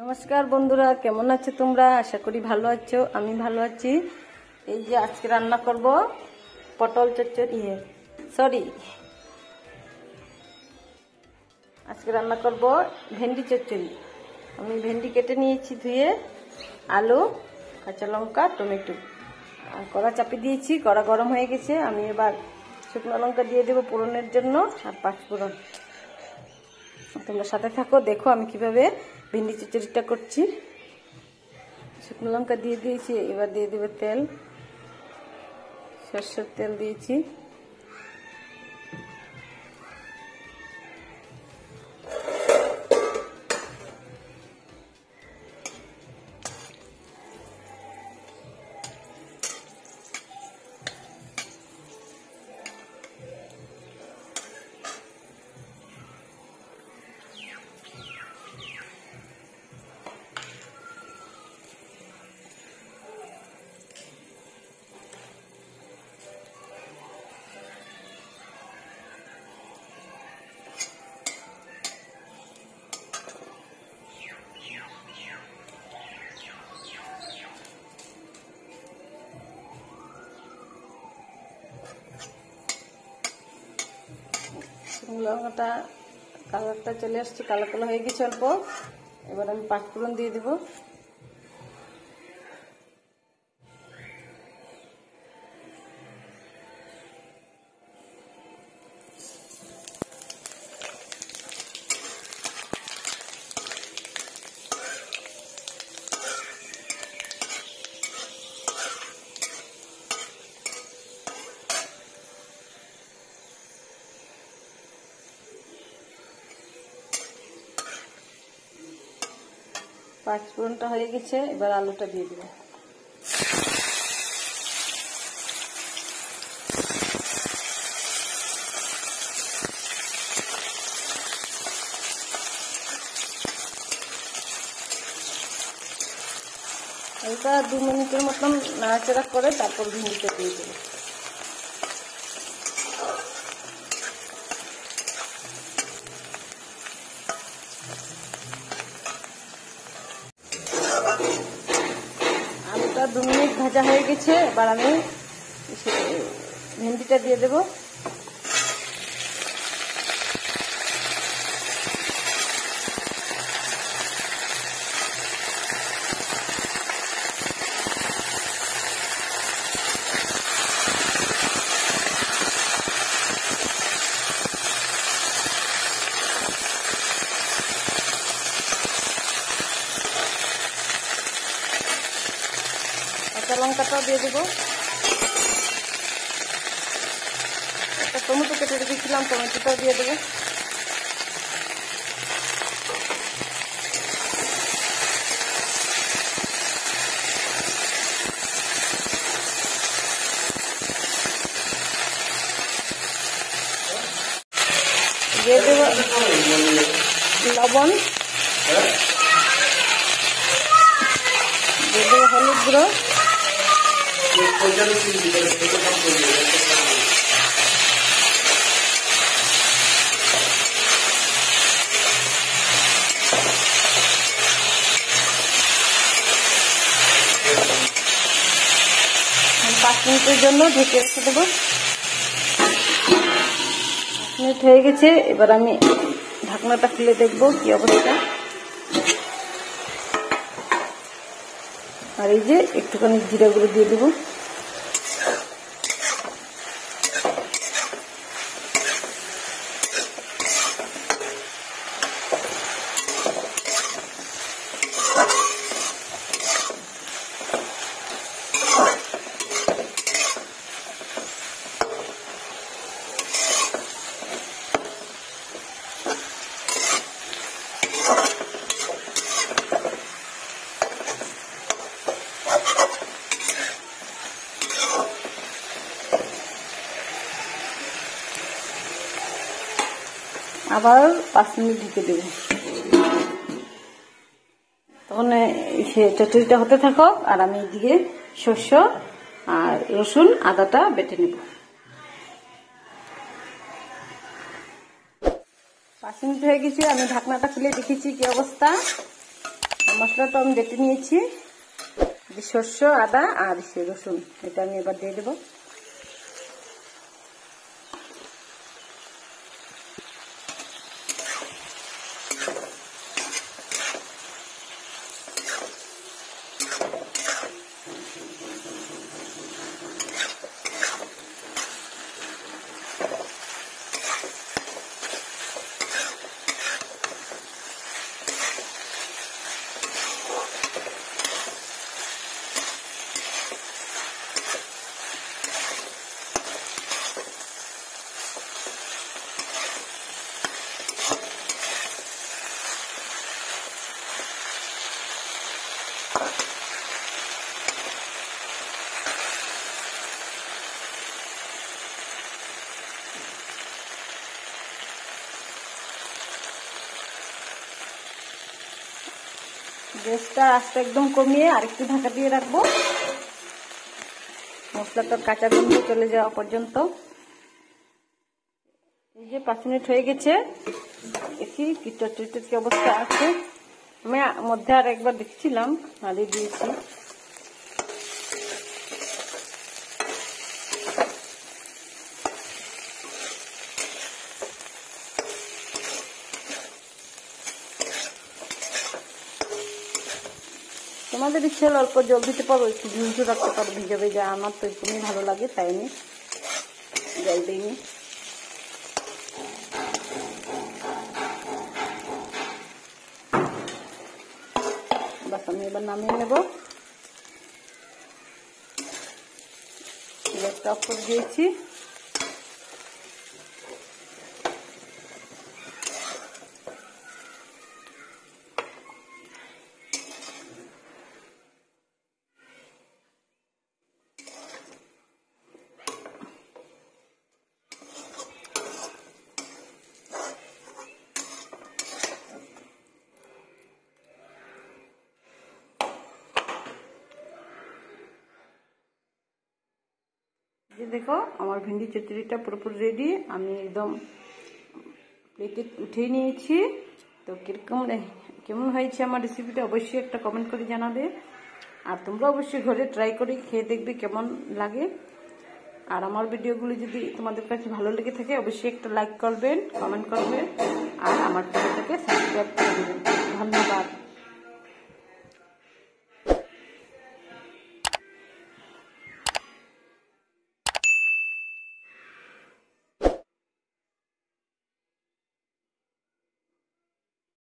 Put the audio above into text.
নমস্কার বন্ধুরা, কেমন আছো তোমরা? আশা করি ভালো আছো, আমি ভালো আছি। এই যে আজকে রান্না করব পটল চচ্চড়ি। ইয়ে সরি আজকে রান্না করব ভেন্ডি চচ্চড়ি। আমি ভেন্ডি কেটে নিয়েছি ধুয়ে, আলু, কাঁচা লঙ্কা, টমেটো। আর কড়া চাপি দিয়েছি, কড়া গরম হয়ে গেছে। আমি এবার শুকনো লঙ্কা দিয়ে দেবো পোড়নের জন্য আর পাঁচ ফোড়ন তোমরা সাথে থাকো, দেখো আমি কীভাবে ভেন্ডি চচ্চড়িটা করছি। শুকনো লঙ্কা দিয়ে দিয়েছি এবার দিয়ে দেবে তেল। সর্ষের তেল দিয়েছি। লঙ্কাটা কালারটা চলে আসছে কালো কালো হয়ে গেছে অল্প। এবার আমি পাঁচফোড়ন দিয়ে দেবো। পাঁচ ফোড়নটা হয়ে গেছে, এবার আলুটা দিয়ে দেবো। হালকা দু মিনিটের মতন নাড়াচাড়া করে তারপর ভেন্ডিটা দিয়ে দেবো আলুটা দু মিনিট ভাজা হয়ে এবার আমি ভেন্ডিটা দিয়ে দেবো কাঁচা লঙ্কাটাও দিয়ে দেবো। একটা টমেটো কেটে রেখেছিলাম, টমেটোটাও দিয়ে দেবো। দিয়ে দেবো লবণ। দিয়ে হলুদ গুঁড়ো। পাঁচ মিনিটের জন্য ঢেকে রেখে দেবো। মিনিট হয়ে গেছে, এবার আমি ঢাকনাটা খুলে দেখব কি অবস্থা। আর এই যে একটুখানি জিরা গুঁড়ো দিয়ে দেবো। আবার পাঁচ মিনিট ঢেকে দেব। তখন সে হতে থাকুক আর আমি এদিকে শস্য আর রসুন, আদাটা বেটে নেব। পাঁচ মিনিট হয়ে গেছে, আমি ঢাকনাটা খুলে দেখেছি কি অবস্থা। মশলাটা আমি বেটে নিয়েছি শস্য, আদা আর সে রসুন, এটা আমি এবার দিয়ে দেবো। গ্যাসটা আস্তে একদম কমিয়ে আরেকটু ঢাকা দিয়ে রাখব। মশলাটা কাঁচা গন্ধ চলে যাওয়া পর্যন্ত। এই যে পাঁচ মিনিট হয়ে গেছে, দেখি কি অবস্থা আছে। আমি মধ্যে আর একবার দেখছিলাম নাড়ি দিয়েছি। তোমাদের ইচ্ছে অল্প জল দিতে পারো, একটু ঝুলঝু রাখতে পারো, ভিজে ভেজে। আমার তো এরকমই ভালো লাগে, তাই আমি জল দিইনি বাস, আমি এবার নামিয়ে নেব। গ্যাসটা অফ করে দিয়েছি। দেখো, আমার ভেন্ডি চচ্চড়িটা পুরোপুরি রেডি আমি একদম প্লেটে উঠিয়ে নিয়েছি। তো কীরকম কেমন হয়েছে আমার রেসিপিটা অবশ্যই একটা কমেন্ট করে জানাবে। আর তোমরা অবশ্যই ঘরে ট্রাই করে খেয়ে দেখবে কেমন লাগে। আর আমার ভিডিওগুলো যদি তোমাদের কাছে ভালো লেগে থাকে, অবশ্যই একটা লাইক করবেন কমেন্ট করবেন, আর আমার চ্যানেলটাকে সাবস্ক্রাইব করে দেবেন। ধন্যবাদ।